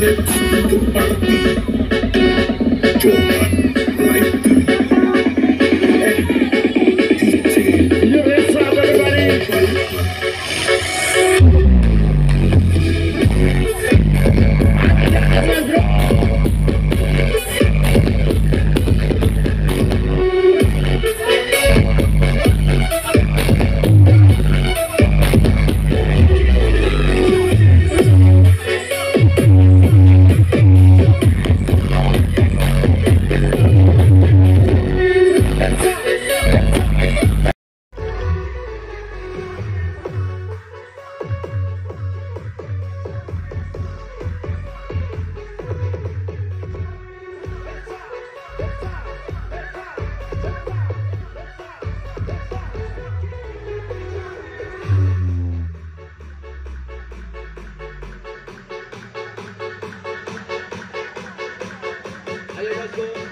Let's Mas Go.